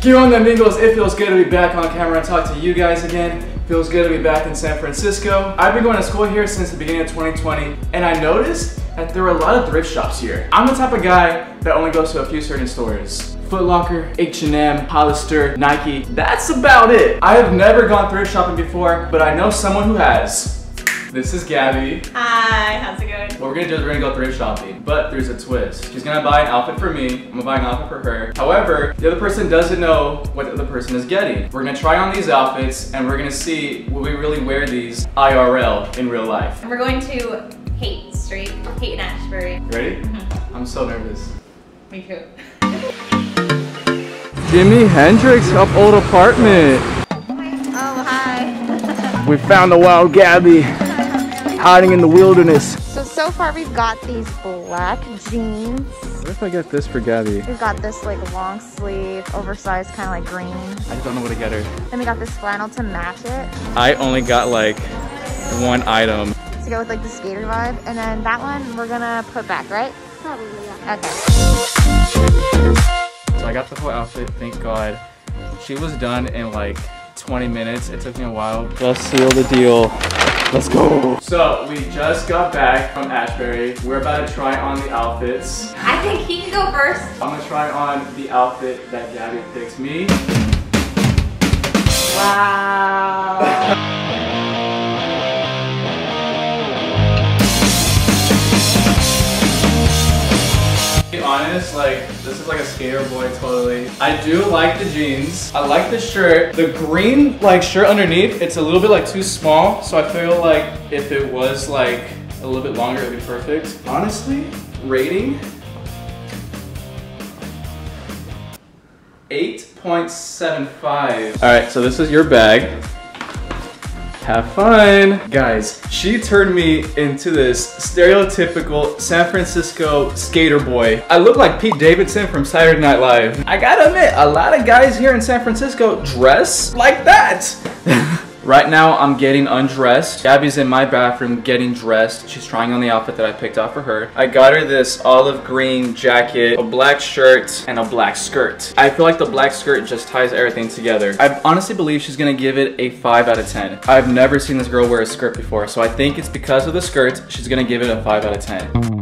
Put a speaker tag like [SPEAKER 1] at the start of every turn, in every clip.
[SPEAKER 1] ¿Qué onda amigos? It feels good to be back on camera and talk to you guys again. Feels good to be back in San Francisco. I've been going to school here since the beginning of 2020 and I noticed that there are a lot of thrift shops here. I'm the type of guy that only goes to a few certain stores. Foot Locker, H&M, Hollister, Nike, that's about it. I have never gone thrift shopping before, but I know someone who has. This is Gaby.
[SPEAKER 2] Hi, how's it going?
[SPEAKER 1] What we're gonna do is we're gonna go thrift shopping, but there's a twist. She's gonna buy an outfit for me, I'm gonna buy an outfit for her. However, the other person doesn't know what the other person is getting. We're gonna try on these outfits and we're gonna see will we really wear these IRL in real life.
[SPEAKER 2] And we're going to Haight Street, Haight and Ashbury.
[SPEAKER 1] You ready? Mm-hmm. I'm so nervous.
[SPEAKER 2] Me too.
[SPEAKER 1] Jimi Hendrix up old apartment.
[SPEAKER 2] Oh, hi.
[SPEAKER 1] We found the wild Gaby hiding in the wilderness.
[SPEAKER 3] So, so far we've got these black jeans.
[SPEAKER 1] What if I get this for Gaby?
[SPEAKER 3] We've got this like long sleeve, oversized kind of like green.
[SPEAKER 1] I just don't know what to get her.
[SPEAKER 3] Then we got this flannel to match it.
[SPEAKER 1] I only got like one item.
[SPEAKER 3] To go with like the skater vibe. And then that one we're gonna put back, right? Probably, yeah. Okay.
[SPEAKER 1] So I got the whole outfit, thank God. She was done in like 20 minutes. It took me a while. Let's seal the deal. Let's go. So we just got back from Ashbury. We're about to try on the outfits.
[SPEAKER 2] I think he can go first.
[SPEAKER 1] I'm gonna try on the outfit that Gaby picks me.
[SPEAKER 2] Wow.
[SPEAKER 1] Honest, like this is like a skater boy totally. I do like the jeans. I like the shirt. The green like shirt underneath, it's a little bit like too small. So I feel like if it was like a little bit longer, it'd be perfect. Honestly, rating 8.75. All right, so this is your bag. Have fun. Guys, she turned me into this stereotypical San Francisco skater boy. I look like Pete Davidson from Saturday Night Live. I gotta admit, a lot of guys here in San Francisco dress like that. Right now, I'm getting undressed. Gaby's in my bathroom getting dressed. She's trying on the outfit that I picked out for her. I got her this olive green jacket, a black shirt, and a black skirt. I feel like the black skirt just ties everything together. I honestly believe she's gonna give it a 5 out of 10. I've never seen this girl wear a skirt before, so I think it's because of the skirt, she's gonna give it a 5 out of 10.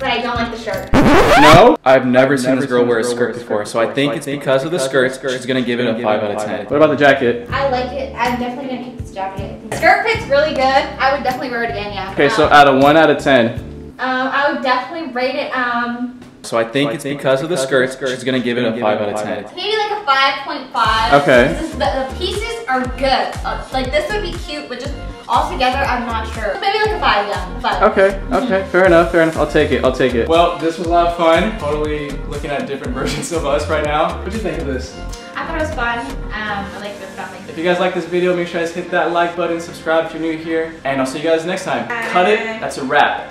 [SPEAKER 2] But I don't like the shirt.
[SPEAKER 1] No? I've never seen this girl wear a skirt before, so I think it's because of the skirt, she's gonna give it a 5 out of 10. What about the jacket?
[SPEAKER 2] I like it. I'm definitely gonna keep this jacket. Skirt fit's really good. I would definitely wear it again, yeah.
[SPEAKER 1] Okay, so
[SPEAKER 2] Um,
[SPEAKER 1] out of 1 out of 10.
[SPEAKER 2] um, I would definitely rate it, um,
[SPEAKER 1] So I think it's because of the skirt, she's gonna give it a 5 out of 10.
[SPEAKER 2] maybe like a 5.5.
[SPEAKER 1] Okay.
[SPEAKER 2] This the, the pieces are good. Uh, like this would be cute, but just all together, I'm not sure. Maybe like a 5, yeah. a 5.
[SPEAKER 1] Okay, okay, fair enough, fair enough. I'll take it, I'll take it. Well, this was a lot of fun. Totally looking at different versions of us right now. What'd you think of this?
[SPEAKER 2] I thought it was fun. Um, I like the filming.
[SPEAKER 1] If you guys like this video, make sure you guys hit that like button, subscribe if you're new here, and I'll see you guys next time. Cut it, that's a wrap.